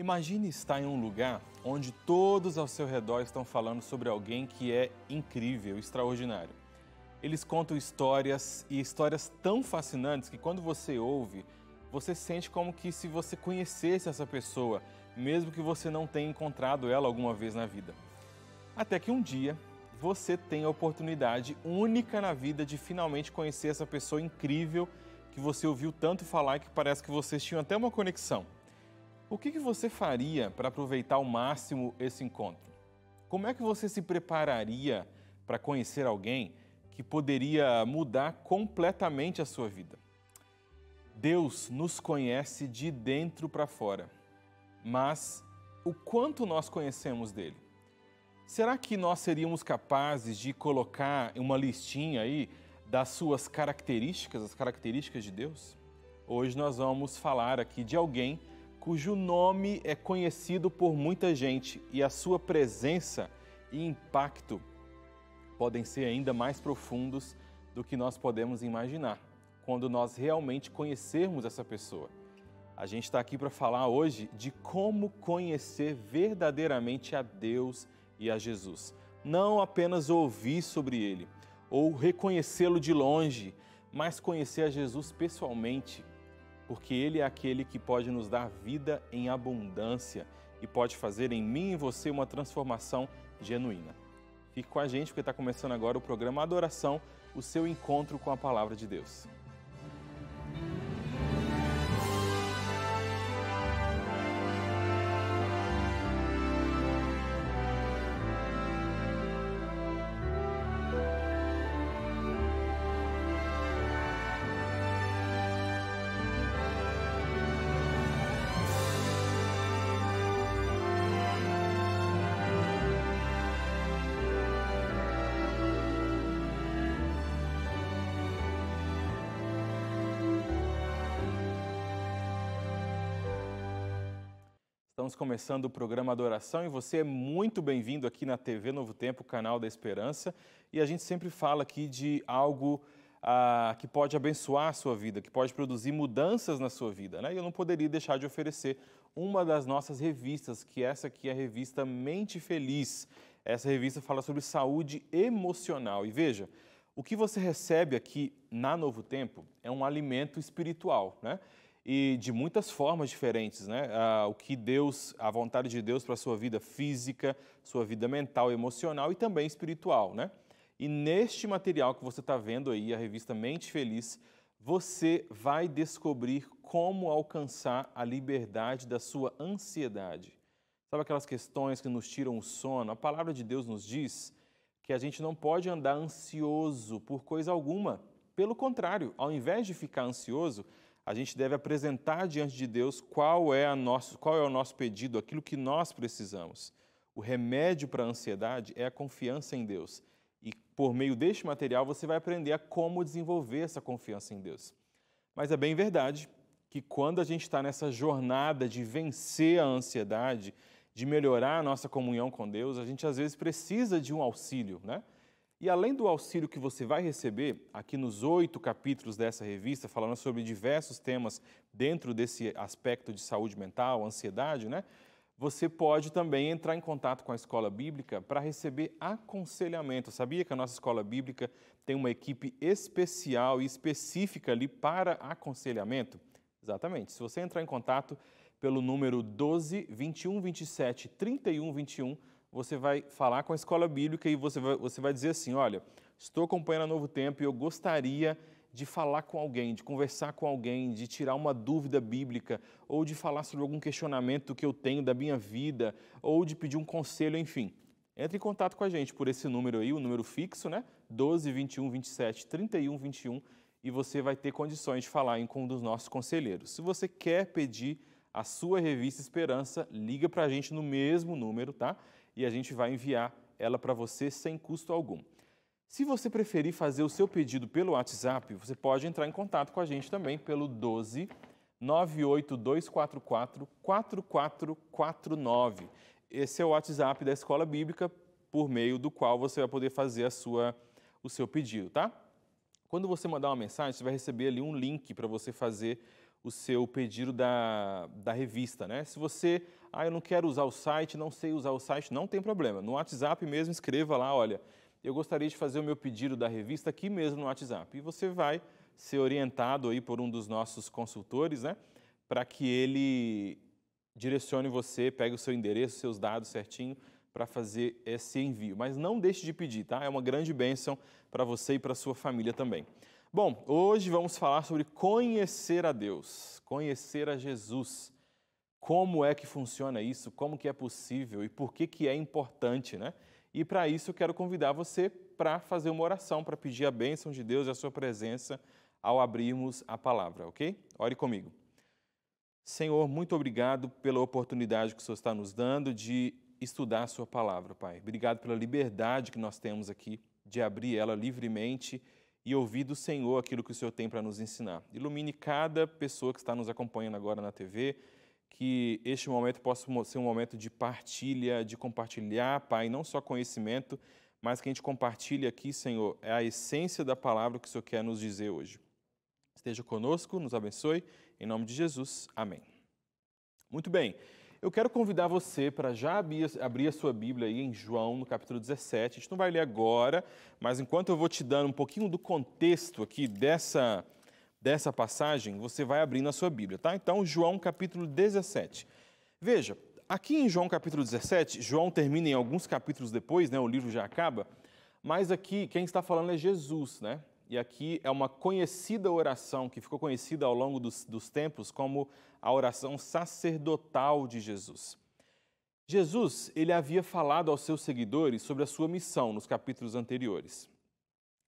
Imagine estar em um lugar onde todos ao seu redor estão falando sobre alguém que é incrível, extraordinário. Eles contam histórias e histórias tão fascinantes que quando você ouve, você sente como que se você conhecesse essa pessoa, mesmo que você não tenha encontrado ela alguma vez na vida. Até que um dia você tem a oportunidade única na vida de finalmente conhecer essa pessoa incrível que você ouviu tanto falar que parece que vocês tinham até uma conexão. O que, que você faria para aproveitar ao máximo esse encontro? Como é que você se prepararia para conhecer alguém que poderia mudar completamente a sua vida? Deus nos conhece de dentro para fora, mas o quanto nós conhecemos dele? Será que nós seríamos capazes de colocar uma listinha aí das suas características, as características de Deus? Hoje nós vamos falar aqui de alguém cujo nome é conhecido por muita gente e a sua presença e impacto podem ser ainda mais profundos do que nós podemos imaginar quando nós realmente conhecermos essa pessoa. A gente está aqui para falar hoje de como conhecer verdadeiramente a Deus e a Jesus. Não apenas ouvir sobre ele ou reconhecê-lo de longe, mas conhecer a Jesus pessoalmente, porque Ele é aquele que pode nos dar vida em abundância e pode fazer em mim e você uma transformação genuína. Fique com a gente porque está começando agora o programa Adoração, o seu encontro com a Palavra de Deus. Estamos começando o programa Adoração e você é muito bem-vindo aqui na TV Novo Tempo, canal da Esperança. E a gente sempre fala aqui de algo ah, que pode abençoar a sua vida, que pode produzir mudanças na sua vida. Né? E eu não poderia deixar de oferecer uma das nossas revistas, que essa aqui é a revista Mente Feliz. Essa revista fala sobre saúde emocional. E veja, o que você recebe aqui na Novo Tempo é um alimento espiritual, né? E de muitas formas diferentes, né? Ah, o que Deus, a vontade de Deus para a sua vida física, sua vida mental, emocional e também espiritual, né? E neste material que você está vendo aí, a revista Mente Feliz, você vai descobrir como alcançar a liberdade da sua ansiedade. Sabe aquelas questões que nos tiram o sono? A palavra de Deus nos diz que a gente não pode andar ansioso por coisa alguma. Pelo contrário, ao invés de ficar ansioso, a gente deve apresentar diante de Deus qual é, a nosso, qual é o nosso pedido, aquilo que nós precisamos. O remédio para a ansiedade é a confiança em Deus. E por meio deste material você vai aprender a como desenvolver essa confiança em Deus. Mas é bem verdade que quando a gente está nessa jornada de vencer a ansiedade, de melhorar a nossa comunhão com Deus, a gente às vezes precisa de um auxílio, né? E além do auxílio que você vai receber, aqui nos oito capítulos dessa revista, falando sobre diversos temas dentro desse aspecto de saúde mental, ansiedade, né? Você pode também entrar em contato com a escola bíblica para receber aconselhamento. Sabia que a nossa escola bíblica tem uma equipe especial e específica ali para aconselhamento? Exatamente. Se você entrar em contato pelo número 12 21 27 31 21, você vai falar com a escola bíblica e você vai, você vai dizer assim: olha, estou acompanhando a Novo Tempo e eu gostaria de falar com alguém, de conversar com alguém, de tirar uma dúvida bíblica, ou de falar sobre algum questionamento que eu tenho da minha vida, ou de pedir um conselho, enfim. Entre em contato com a gente por esse número aí, o número fixo, né? 12 21 27 31 21, e você vai ter condições de falar com um dos nossos conselheiros. Se você quer pedir a sua revista Esperança, liga para a gente no mesmo número, tá? e a gente vai enviar ela para você sem custo algum. Se você preferir fazer o seu pedido pelo WhatsApp, você pode entrar em contato com a gente também pelo 12 98244 4449. Esse é o WhatsApp da Escola Bíblica por meio do qual você vai poder fazer a sua, o seu pedido, tá? Quando você mandar uma mensagem, você vai receber ali um link para você fazer o seu pedido da, da revista, né? Se você, ah, eu não quero usar o site, não sei usar o site, não tem problema. No WhatsApp mesmo, escreva lá, olha, eu gostaria de fazer o meu pedido da revista aqui mesmo no WhatsApp. E você vai ser orientado aí por um dos nossos consultores, né? Para que ele direcione você, pegue o seu endereço, seus dados certinho para fazer esse envio. Mas não deixe de pedir, tá? É uma grande bênção para você e para sua família também. Bom, hoje vamos falar sobre conhecer a Deus, conhecer a Jesus. Como é que funciona isso? Como que é possível e por que que é importante, né? E para isso eu quero convidar você para fazer uma oração, para pedir a bênção de Deus e a sua presença ao abrirmos a palavra, ok? Ore comigo. Senhor, muito obrigado pela oportunidade que o Senhor está nos dando de estudar a Sua palavra, Pai. Obrigado pela liberdade que nós temos aqui de abrir ela livremente e ouvir do Senhor aquilo que o Senhor tem para nos ensinar. Ilumine cada pessoa que está nos acompanhando agora na TV, que este momento possa ser um momento de partilha, de compartilhar, Pai, não só conhecimento, mas que a gente compartilhe aqui, Senhor, é a essência da palavra que o Senhor quer nos dizer hoje. Esteja conosco, nos abençoe, em nome de Jesus. Amém. Muito bem. Eu quero convidar você para já abrir a sua Bíblia aí em João, no capítulo 17. A gente não vai ler agora, mas enquanto eu vou te dando um pouquinho do contexto aqui dessa, dessa passagem, você vai abrindo a sua Bíblia, tá? Então, João, capítulo 17. Veja, aqui em João, capítulo 17, João termina em alguns capítulos depois, né? O livro já acaba, mas aqui quem está falando é Jesus, né? E aqui é uma conhecida oração que ficou conhecida ao longo dos, dos tempos como a oração sacerdotal de Jesus. Jesus, ele havia falado aos seus seguidores sobre a sua missão nos capítulos anteriores.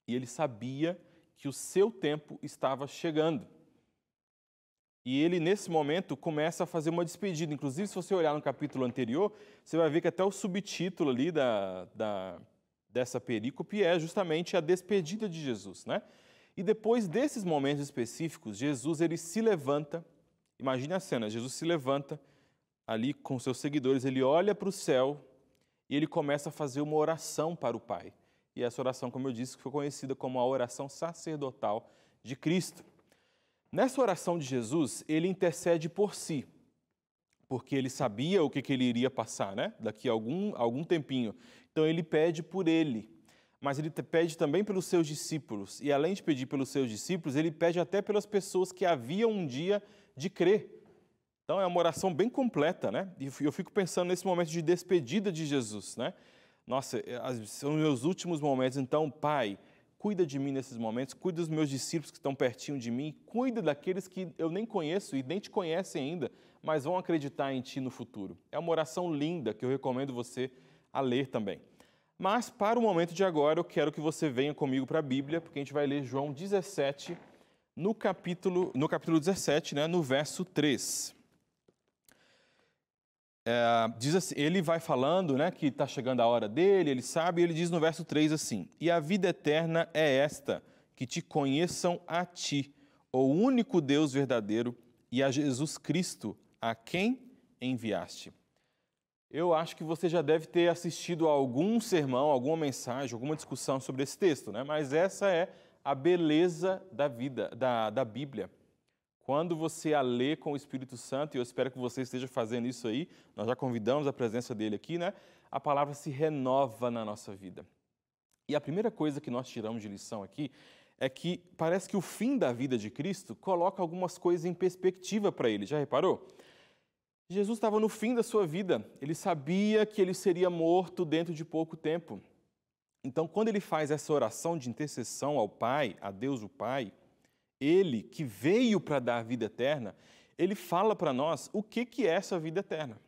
E ele sabia que o seu tempo estava chegando. E ele, nesse momento, começa a fazer uma despedida. Inclusive, se você olhar no capítulo anterior, você vai ver que até o subtítulo ali da, da dessa perícope é justamente a despedida de Jesus, né? E depois desses momentos específicos, Jesus ele se levanta. Imagine a cena, Jesus se levanta ali com seus seguidores, ele olha para o céu e ele começa a fazer uma oração para o Pai. E essa oração, como eu disse, foi conhecida como a oração sacerdotal de Cristo. Nessa oração de Jesus, ele intercede por si, porque ele sabia o que, que ele iria passar, né? Daqui a algum, algum tempinho. Então ele pede por ele, mas ele pede também pelos seus discípulos. E além de pedir pelos seus discípulos, ele pede até pelas pessoas que haviam um dia de crer. Então é uma oração bem completa, né? E eu fico pensando nesse momento de despedida de Jesus, né? Nossa, é, são meus últimos momentos, então, Pai, cuida de mim nesses momentos, cuida dos meus discípulos que estão pertinho de mim, cuida daqueles que eu nem conheço e nem te conhecem ainda, mas vão acreditar em Ti no futuro. É uma oração linda que eu recomendo você a ler também. Mas para o momento de agora, eu quero que você venha comigo para a Bíblia, porque a gente vai ler João 17, no capítulo, no capítulo 17, né, no verso 3. É, diz assim, ele vai falando né, que está chegando a hora dele, ele sabe, e ele diz no verso 3 assim: E a vida eterna é esta, que te conheçam a ti, o único Deus verdadeiro, e a Jesus Cristo, a quem enviaste. Eu acho que você já deve ter assistido a algum sermão, alguma mensagem, alguma discussão sobre esse texto, né? mas essa é a beleza da vida, da, da Bíblia. Quando você a lê com o Espírito Santo, e eu espero que você esteja fazendo isso aí, nós já convidamos a presença dele aqui, né? A palavra se renova na nossa vida. E a primeira coisa que nós tiramos de lição aqui é que parece que o fim da vida de Cristo coloca algumas coisas em perspectiva para ele. Já reparou? Jesus estava no fim da sua vida, ele sabia que ele seria morto dentro de pouco tempo. Então, quando ele faz essa oração de intercessão ao Pai, a Deus o Pai, ele que veio para dar vida eterna, ele fala para nós o que, que é essa vida eterna.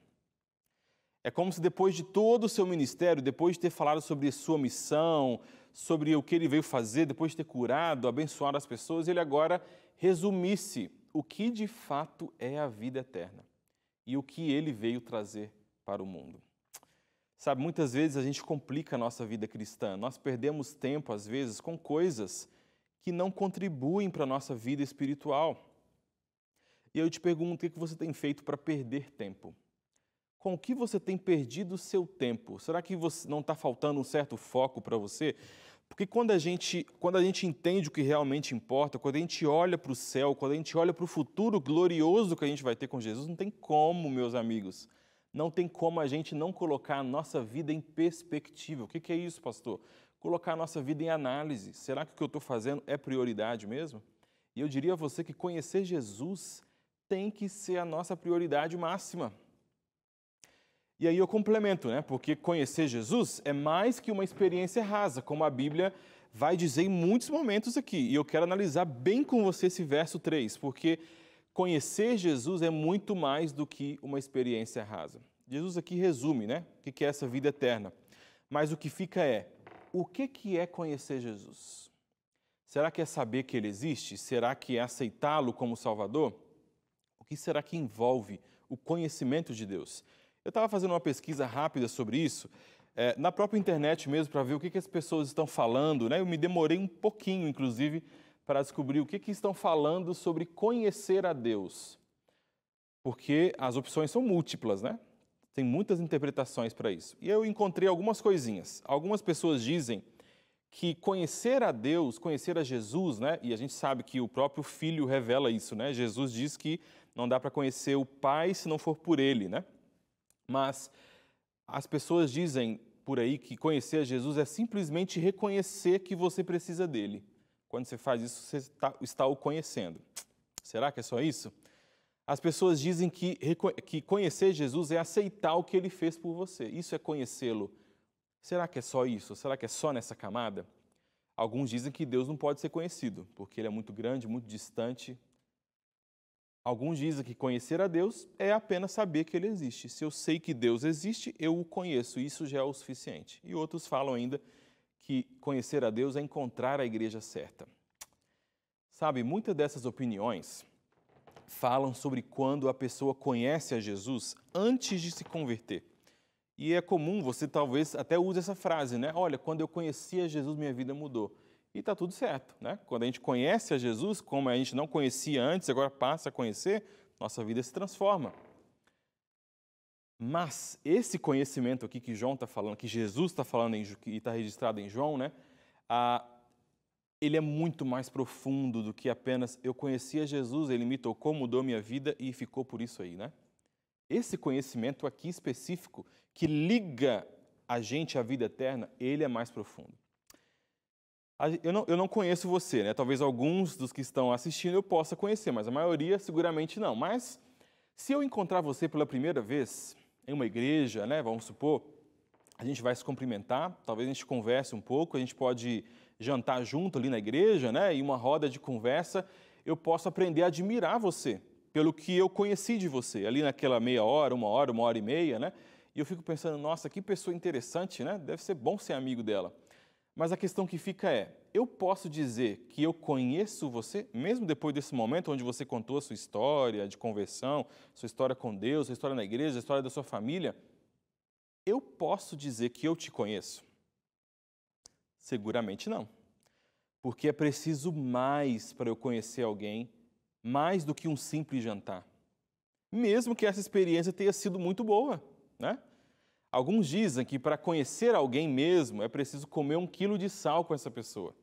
É como se depois de todo o seu ministério, depois de ter falado sobre sua missão, sobre o que ele veio fazer, depois de ter curado, abençoado as pessoas, ele agora resumisse o que de fato é a vida eterna e o que ele veio trazer para o mundo. Sabe, muitas vezes a gente complica a nossa vida cristã. Nós perdemos tempo, às vezes, com coisas que não contribuem para a nossa vida espiritual. E eu te pergunto: o que você tem feito para perder tempo? Com o que você tem perdido o seu tempo? Será que você não está faltando um certo foco para você? Porque quando a gente, quando a gente entende o que realmente importa, quando a gente olha para o céu, quando a gente olha para o futuro glorioso que a gente vai ter com Jesus, não tem como, meus amigos, não tem como a gente não colocar a nossa vida em perspectiva. O que é isso, pastor? Colocar a nossa vida em análise. Será que o que eu estou fazendo é prioridade mesmo? E eu diria a você que conhecer Jesus tem que ser a nossa prioridade máxima. E aí eu complemento, né? Porque conhecer Jesus é mais que uma experiência rasa, como a Bíblia vai dizer em muitos momentos aqui. E eu quero analisar bem com você esse verso 3, porque conhecer Jesus é muito mais do que uma experiência rasa. Jesus aqui resume, né? O que é essa vida eterna. Mas o que fica é: o que é conhecer Jesus? Será que é saber que ele existe? Será que é aceitá-lo como Salvador? O que será que envolve o conhecimento de Deus? Eu estava fazendo uma pesquisa rápida sobre isso, é, na própria internet mesmo, para ver o que, que as pessoas estão falando. Né? Eu me demorei um pouquinho, inclusive, para descobrir o que, que estão falando sobre conhecer a Deus. Porque as opções são múltiplas, né? Tem muitas interpretações para isso. E eu encontrei algumas coisinhas. Algumas pessoas dizem que conhecer a Deus, conhecer a Jesus, né? E a gente sabe que o próprio Filho revela isso, né? Jesus diz que não dá para conhecer o Pai se não for por Ele, né? Mas as pessoas dizem por aí que conhecer a Jesus é simplesmente reconhecer que você precisa dele. Quando você faz isso, você está, está o conhecendo. Será que é só isso? As pessoas dizem que, que conhecer Jesus é aceitar o que ele fez por você. Isso é conhecê-lo. Será que é só isso? Será que é só nessa camada? Alguns dizem que Deus não pode ser conhecido, porque ele é muito grande, muito distante, Alguns dizem que conhecer a Deus é apenas saber que Ele existe. Se eu sei que Deus existe, eu o conheço, isso já é o suficiente. E outros falam ainda conhecer a Deus é encontrar a igreja certa. Sabe, muitas dessas opiniões falam sobre quando a pessoa conhece a Jesus antes de se converter. E é comum, você talvez até use essa frase, né? Olha, quando eu conheci a Jesus, minha vida mudou e está tudo certo. Né? Quando a gente conhece a Jesus, como a gente não conhecia antes, agora passa a conhecer, nossa vida se transforma. Mas esse conhecimento aqui que João está falando, que Jesus está falando e está registrado em João, né? Ah, ele é muito mais profundo do que apenas eu conhecia Jesus, ele me tocou, mudou minha vida e ficou por isso aí, né? Esse conhecimento aqui específico que liga a gente à vida eterna, ele é mais profundo. Eu não, eu não conheço você, né? Talvez alguns dos que estão assistindo eu possa conhecer, mas a maioria seguramente não. Mas se eu encontrar você pela primeira vez em uma igreja, né? Vamos supor, a gente vai se cumprimentar, talvez a gente converse um pouco, a gente pode jantar junto ali na igreja, né? E uma roda de conversa, eu posso aprender a admirar você pelo que eu conheci de você ali naquela meia hora, uma hora, uma hora e meia, né? E eu fico pensando, nossa, que pessoa interessante, né? Deve ser bom ser amigo dela. Mas a questão que fica é: eu posso dizer que eu conheço você, mesmo depois desse momento onde você contou a sua história de conversão, sua história com Deus, sua história na igreja, a história da sua família? Eu posso dizer que eu te conheço? Seguramente não. Porque é preciso mais para eu conhecer alguém, mais do que um simples jantar. Mesmo que essa experiência tenha sido muito boa, né? Alguns dizem que para conhecer alguém mesmo é preciso comer um quilo de sal com essa pessoa.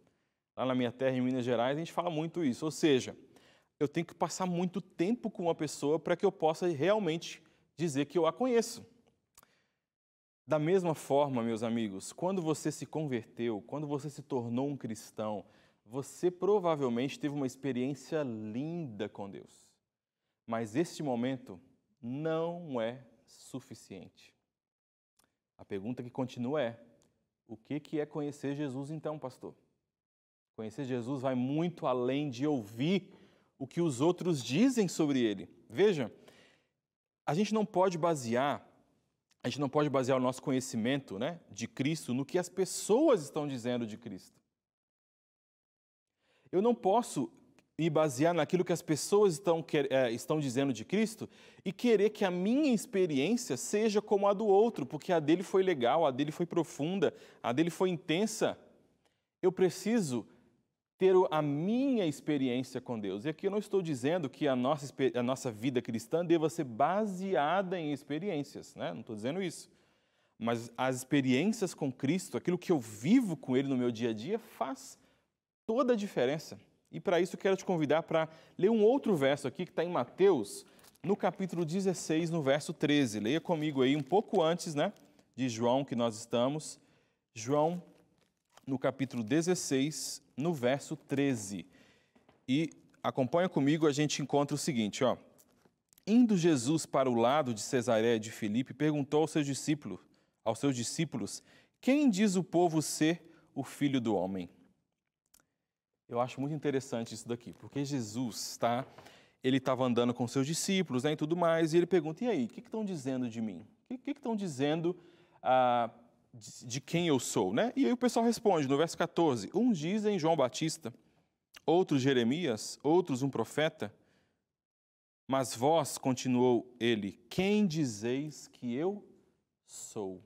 Lá na minha terra, em Minas Gerais, a gente fala muito isso. Ou seja, eu tenho que passar muito tempo com uma pessoa para que eu possa realmente dizer que eu a conheço. Da mesma forma, meus amigos, quando você se converteu, quando você se tornou um cristão, você provavelmente teve uma experiência linda com Deus. Mas este momento não é suficiente. A pergunta que continua é: o que é conhecer Jesus então, pastor? Conhecer Jesus vai muito além de ouvir o que os outros dizem sobre ele. Veja, a gente não pode basear, a gente não pode basear o nosso conhecimento né, de Cristo no que as pessoas estão dizendo de Cristo. Eu não posso me basear naquilo que as pessoas estão, é, estão dizendo de Cristo e querer que a minha experiência seja como a do outro, porque a dele foi legal, a dele foi profunda, a dele foi intensa. Eu preciso ter a minha experiência com Deus. E aqui eu não estou dizendo que a nossa, a nossa vida cristã deva ser baseada em experiências, né? não estou dizendo isso. mas as experiências com Cristo, aquilo que eu vivo com Ele no meu dia a dia, faz toda a diferença. E para isso quero te convidar para ler um outro verso aqui que está em Mateus, no capítulo 16, no verso 13. Leia comigo aí um pouco antes, né, de João que nós estamos. João, no capítulo 16, no verso 13. E acompanha comigo, a gente encontra o seguinte, ó. Indo Jesus para o lado de Cesareia de Filipe, perguntou aos seus discípulos: aos seus discípulos: Quem diz o povo ser o filho do homem? Eu acho muito interessante isso daqui, porque Jesus, tá? Ele estava andando com seus discípulos né, e tudo mais, e ele pergunta: e aí, o que estão dizendo de mim? O que estão dizendo ah, de, de, quem eu sou? Né? E aí o pessoal responde no verso 14: Uns dizem João Batista, outros Jeremias, outros um profeta. Mas vós, continuou ele, quem dizeis que eu sou?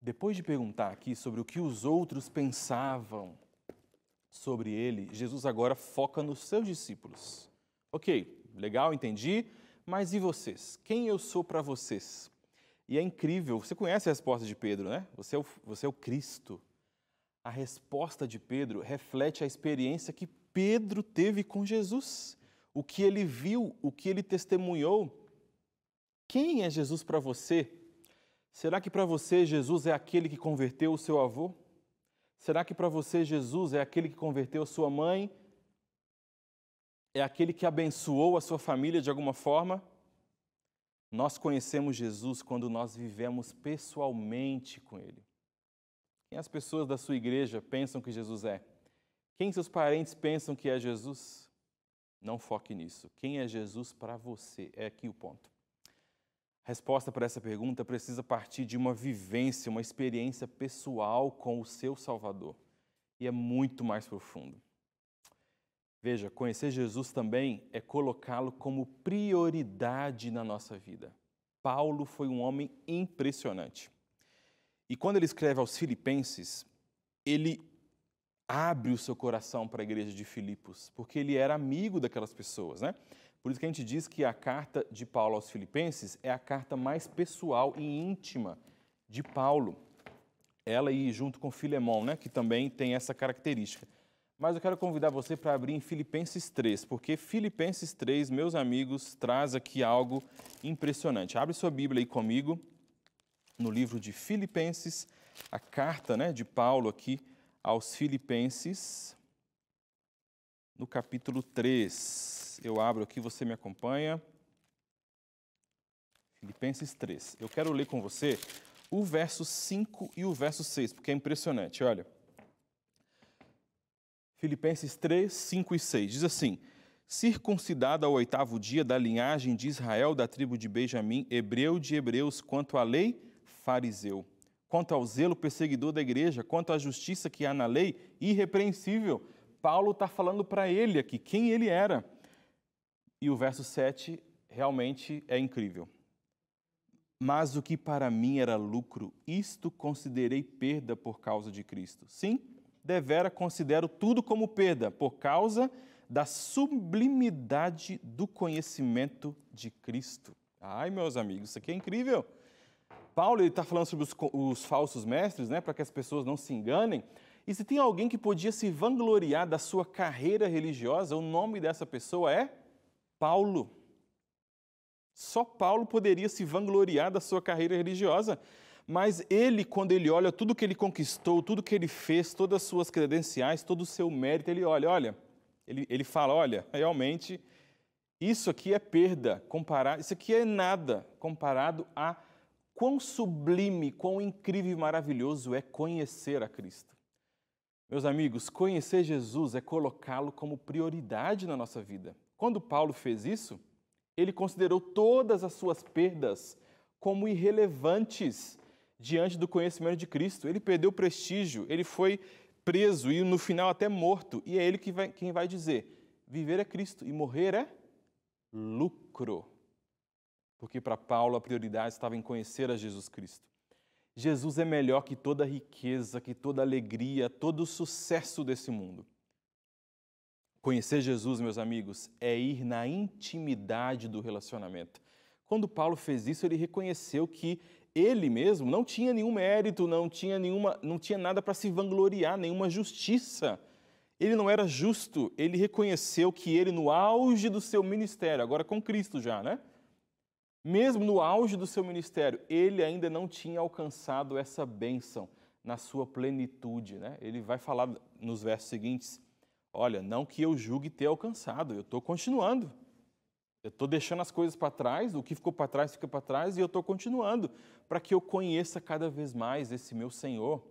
Depois de perguntar aqui sobre o que os outros pensavam sobre ele, Jesus agora foca nos seus discípulos. Ok, legal, entendi, mas e vocês? Quem eu sou para vocês? E é incrível, você conhece a resposta de Pedro, né? Você é, o, você é o Cristo. A resposta de Pedro reflete a experiência que Pedro teve com Jesus, o que ele viu, o que ele testemunhou. Quem é Jesus para você? Será que para você Jesus é aquele que converteu o seu avô? Será que para você Jesus é aquele que converteu a sua mãe? É aquele que abençoou a sua família de alguma forma? Nós conhecemos Jesus quando nós vivemos pessoalmente com Ele. Quem as pessoas da sua igreja pensam que Jesus é? Quem seus parentes pensam que é Jesus? Não foque nisso. Quem é Jesus para você? É aqui o ponto. Resposta para essa pergunta precisa partir de uma vivência, uma experiência pessoal com o seu Salvador. E é muito mais profundo. Veja, conhecer Jesus também é colocá-lo como prioridade na nossa vida. Paulo foi um homem impressionante. E quando ele escreve aos Filipenses, ele abre o seu coração para a igreja de Filipos, porque ele era amigo daquelas pessoas, né? Por isso que a gente diz que a carta de Paulo aos Filipenses é a carta mais pessoal e íntima de Paulo. Ela e junto com Filemão, né, que também tem essa característica. Mas eu quero convidar você para abrir em Filipenses 3, porque Filipenses 3, meus amigos, traz aqui algo impressionante. Abre sua Bíblia aí comigo, no livro de Filipenses, a carta né, de Paulo aqui aos Filipenses, no capítulo 3 eu abro aqui, você me acompanha. Filipenses 3. Eu quero ler com você o verso 5 e o verso 6, porque é impressionante, olha. Filipenses 3, 5 e 6 diz assim: Circuncidado ao oitavo dia da linhagem de Israel, da tribo de Benjamim, hebreu de hebreus, quanto à lei, fariseu. Quanto ao zelo perseguidor da igreja, quanto à justiça que há na lei, irrepreensível. Paulo está falando para ele aqui quem ele era. E o verso 7 realmente é incrível. Mas o que para mim era lucro, isto considerei perda por causa de Cristo. Sim, devera considero tudo como perda por causa da sublimidade do conhecimento de Cristo. Ai, meus amigos, isso aqui é incrível. Paulo está falando sobre os, os, falsos mestres, né, para que as pessoas não se enganem. E se tem alguém que podia se vangloriar da sua carreira religiosa, o nome dessa pessoa é Paulo. Só Paulo poderia se vangloriar da sua carreira religiosa. Mas ele, quando ele olha tudo que ele conquistou, tudo que ele fez, todas as suas credenciais, todo o seu mérito, ele olha, olha, ele, ele fala, olha, realmente, isso aqui é perda, comparado, isso aqui é nada, comparado a quão sublime, quão incrível e maravilhoso é conhecer a Cristo. Meus amigos, conhecer Jesus é colocá-lo como prioridade na nossa vida. Quando Paulo fez isso, ele considerou todas as suas perdas como irrelevantes diante do conhecimento de Cristo. Ele perdeu prestígio, ele foi preso e no final até morto. E é ele que vai, quem vai dizer: viver é Cristo e morrer é lucro. Porque para Paulo a prioridade estava em conhecer a Jesus Cristo. Jesus é melhor que toda riqueza, que toda alegria, todo o sucesso desse mundo. Conhecer Jesus, meus amigos, é ir na intimidade do relacionamento. Quando Paulo fez isso, ele reconheceu que ele mesmo não tinha nenhum mérito, não tinha nenhuma, não tinha nada para se vangloriar, nenhuma justiça. Ele não era justo, ele reconheceu que ele no auge do seu ministério, agora com Cristo já, né? Mesmo no auge do seu ministério, ele ainda não tinha alcançado essa bênção na sua plenitude, né? Ele vai falar nos versos seguintes: Olha, não que eu julgue ter alcançado, eu estou continuando. Eu estou deixando as coisas para trás, o que ficou para trás fica para trás e eu estou continuando para que eu conheça cada vez mais esse meu Senhor.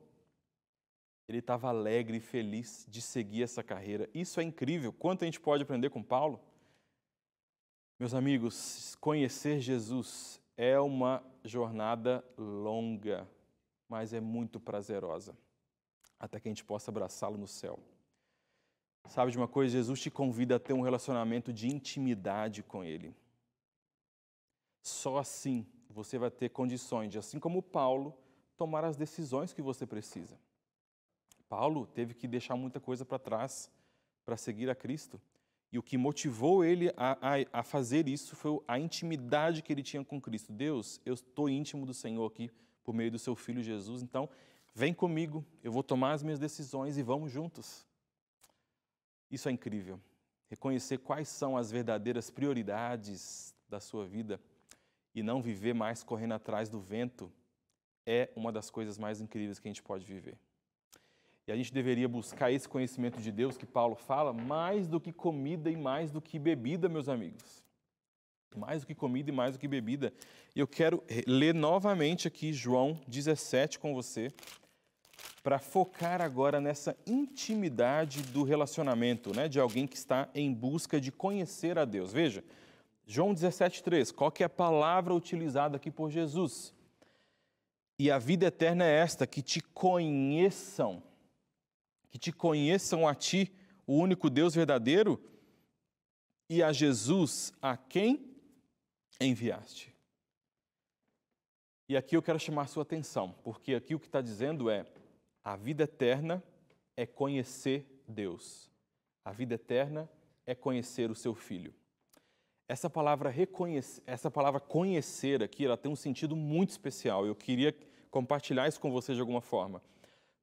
Ele estava alegre e feliz de seguir essa carreira. Isso é incrível. Quanto a gente pode aprender com Paulo? Meus amigos, conhecer Jesus é uma jornada longa, mas é muito prazerosa, até que a gente possa abraçá-lo no céu. Sabe de uma coisa? Jesus te convida a ter um relacionamento de intimidade com Ele. Só assim você vai ter condições de, assim como Paulo, tomar as decisões que você precisa. Paulo teve que deixar muita coisa para trás para seguir a Cristo. E o que motivou ele a, a, a, fazer isso foi a intimidade que ele tinha com Cristo. Deus, eu estou íntimo do Senhor aqui por meio do seu Filho Jesus, então vem comigo, eu vou tomar as minhas decisões e vamos juntos. Isso é incrível. Reconhecer quais são as verdadeiras prioridades da sua vida e não viver mais correndo atrás do vento é uma das coisas mais incríveis que a gente pode viver. E a gente deveria buscar esse conhecimento de Deus que Paulo fala mais do que comida e mais do que bebida, meus amigos. Mais do que comida e mais do que bebida. Eu quero ler novamente aqui João 17 com você, para focar agora nessa intimidade do relacionamento, né, de alguém que está em busca de conhecer a Deus. Veja, João 17,3, qual que é a palavra utilizada aqui por Jesus? E a vida eterna é esta, que te conheçam, que te conheçam a ti, o único Deus verdadeiro, e a Jesus, a quem enviaste. E aqui eu quero chamar a sua atenção, porque aqui o que está dizendo é: a vida eterna é conhecer Deus. A vida eterna é conhecer o seu filho. Essa palavra reconhecer, essa palavra conhecer aqui, ela tem um sentido muito especial. Eu queria compartilhar isso com você de alguma forma.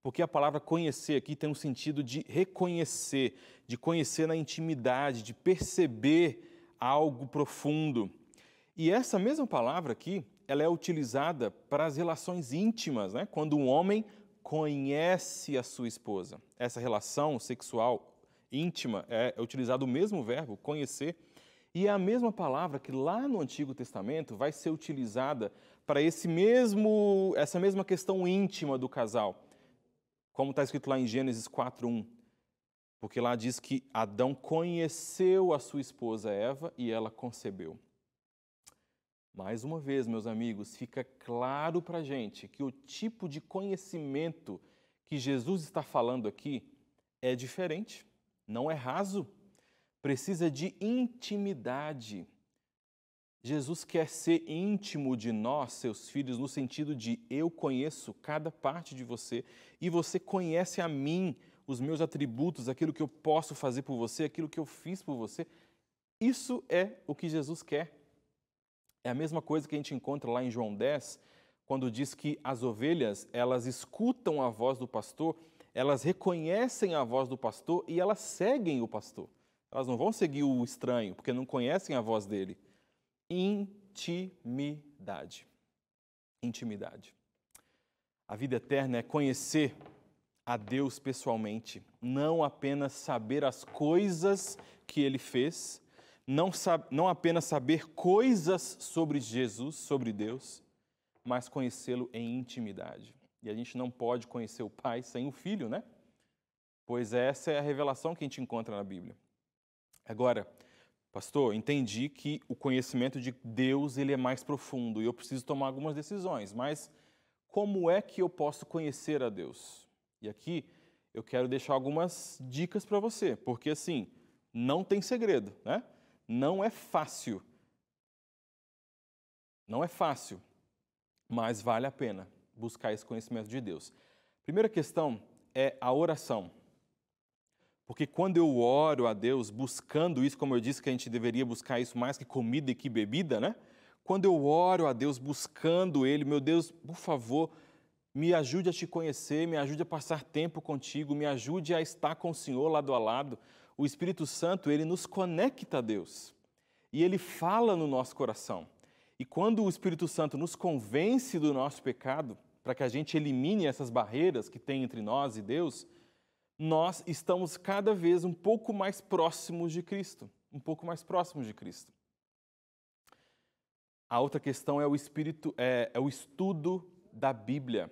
Porque a palavra conhecer aqui tem um sentido de reconhecer, de conhecer na intimidade, de perceber algo profundo. E essa mesma palavra aqui, ela é utilizada para as relações íntimas, né? Quando um homem conhece a sua esposa. Essa relação sexual íntima é, é utilizado o mesmo verbo, conhecer, e é a mesma palavra que lá no Antigo Testamento vai ser utilizada para esse mesmo, essa mesma questão íntima do casal, como está escrito lá em Gênesis 4:1, porque lá diz que Adão conheceu a sua esposa Eva e ela concebeu. Mais uma vez, meus amigos, fica claro para a gente que o tipo de conhecimento que Jesus está falando aqui é diferente, não é raso, precisa de intimidade. Jesus quer ser íntimo de nós, seus filhos, no sentido de eu conheço cada parte de você e você conhece a mim, os meus atributos, aquilo que eu posso fazer por você, aquilo que eu fiz por você. Isso é o que Jesus quer. É a mesma coisa que a gente encontra lá em João 10, quando diz que as ovelhas, elas escutam a voz do pastor, elas reconhecem a voz do pastor e elas seguem o pastor. Elas não vão seguir o estranho, porque não conhecem a voz dele. Intimidade. Intimidade. A vida eterna é conhecer a Deus pessoalmente, não apenas saber as coisas que ele fez, não, não apenas saber coisas sobre Jesus, sobre Deus, mas conhecê-lo em intimidade. E a gente não pode conhecer o Pai sem o Filho, né? Pois essa é a revelação que a gente encontra na Bíblia. Agora, pastor, entendi que o conhecimento de Deus ele é mais profundo e eu preciso tomar algumas decisões, mas como é que eu posso conhecer a Deus? E aqui eu quero deixar algumas dicas para você, porque assim, não tem segredo, né? Não é fácil. Não é fácil, mas vale a pena buscar esse conhecimento de Deus. Primeira questão é a oração. Porque quando eu oro a Deus buscando isso, como eu disse que a gente deveria buscar isso mais que comida e que bebida, né? quando eu oro a Deus buscando Ele, meu Deus, por favor, me ajude a te conhecer, me ajude a passar tempo contigo, me ajude a estar com o Senhor lado a lado. O Espírito Santo, ele nos conecta a Deus e ele fala no nosso coração. E quando o Espírito Santo nos convence do nosso pecado, para que a gente elimine essas barreiras que tem entre nós e Deus, nós estamos cada vez um pouco mais próximos de Cristo, um pouco mais próximos de Cristo. A outra questão é o espírito, é, é o estudo da Bíblia.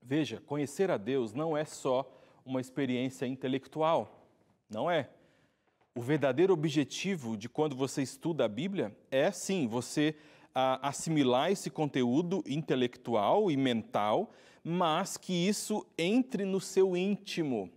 Veja, conhecer a Deus não é só uma experiência intelectual, não é. O verdadeiro objetivo de quando você estuda a Bíblia é, sim, você assimilar esse conteúdo intelectual e mental, mas que isso entre no seu íntimo.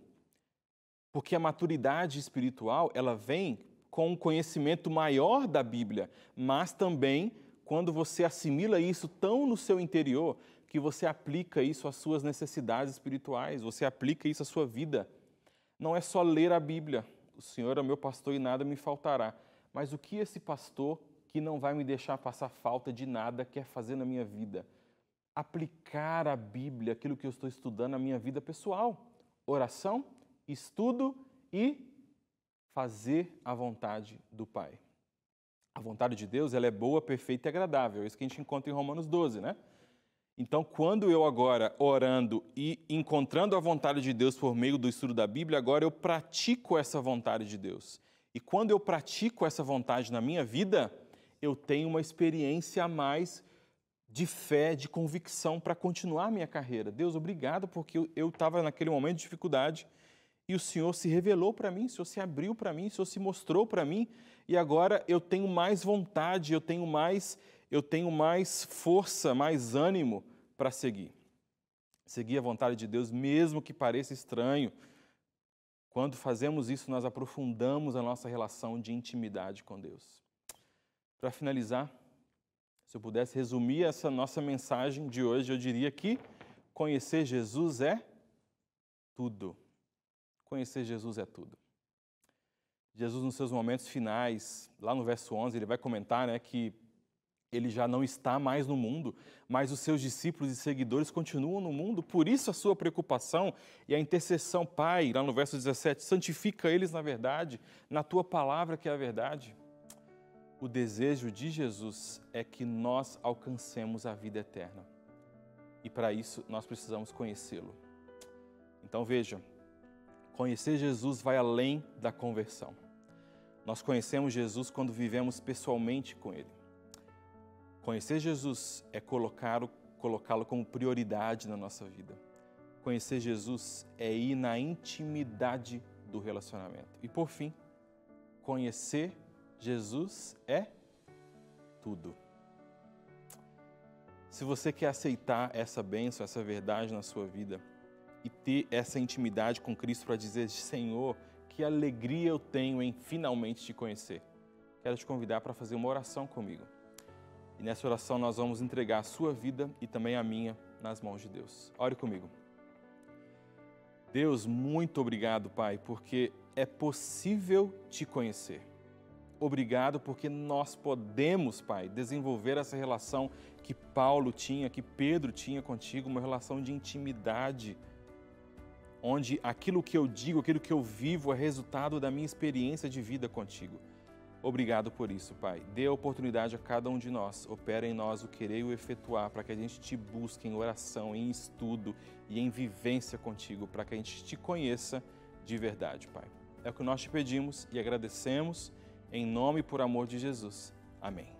Porque a maturidade espiritual, ela vem com um conhecimento maior da Bíblia, mas também quando você assimila isso tão no seu interior que você aplica isso às suas necessidades espirituais, você aplica isso à sua vida. Não é só ler a Bíblia, o Senhor é meu pastor e nada me faltará, mas o que esse pastor, que não vai me deixar passar falta de nada, quer fazer na minha vida? Aplicar a Bíblia, aquilo que eu estou estudando na minha vida pessoal. Oração, estudo e fazer a vontade do Pai. A vontade de Deus ela é boa, perfeita e agradável. É isso que a gente encontra em Romanos 12, né? Então, quando eu agora orando e encontrando a vontade de Deus por meio do estudo da Bíblia, agora eu pratico essa vontade de Deus. E quando eu pratico essa vontade na minha vida, eu tenho uma experiência a mais de fé, de convicção para continuar minha carreira. Deus, obrigado, porque eu estava naquele momento de dificuldade e o Senhor se revelou para mim, o Senhor se abriu para mim, o Senhor se mostrou para mim e agora eu tenho mais vontade, eu tenho mais eu tenho mais força, mais ânimo para seguir. Seguir a vontade de Deus, mesmo que pareça estranho. Quando fazemos isso, nós aprofundamos a nossa relação de intimidade com Deus. Para finalizar, se eu pudesse resumir essa nossa mensagem de hoje, eu diria que conhecer Jesus é tudo. Conhecer Jesus é tudo. Jesus, nos seus momentos finais, lá no verso 11, ele vai comentar né, que ele já não está mais no mundo, mas os seus discípulos e seguidores continuam no mundo, por isso a sua preocupação e a intercessão, Pai, lá no verso 17, santifica eles na verdade, na tua palavra que é a verdade. O desejo de Jesus é que nós alcancemos a vida eterna. E para isso nós precisamos conhecê-lo. Então veja, conhecer Jesus vai além da conversão. Nós conhecemos Jesus quando vivemos pessoalmente com Ele. Conhecer Jesus é colocá-lo colocá como prioridade na nossa vida. Conhecer Jesus é ir na intimidade do relacionamento. E por fim, conhecer Jesus é tudo. Se você quer aceitar essa bênção, essa verdade na sua vida e ter essa intimidade com Cristo para dizer: Senhor, que alegria eu tenho em finalmente te conhecer. Quero te convidar para fazer uma oração comigo. E nessa oração nós vamos entregar a sua vida e também a minha nas mãos de Deus. Ore comigo. Deus, muito obrigado, Pai, porque é possível te conhecer. Obrigado porque nós podemos, Pai, desenvolver essa relação que Paulo tinha, que Pedro tinha contigo, uma relação de intimidade, onde aquilo que eu digo, aquilo que eu vivo é resultado da minha experiência de vida contigo. Obrigado por isso, Pai. Dê a oportunidade a cada um de nós. Opera em nós o querer e o efetuar para que a gente te busque em oração, em estudo e em vivência contigo, para que a gente te conheça de verdade, Pai. É o que nós te pedimos e agradecemos em nome e por amor de Jesus. Amém.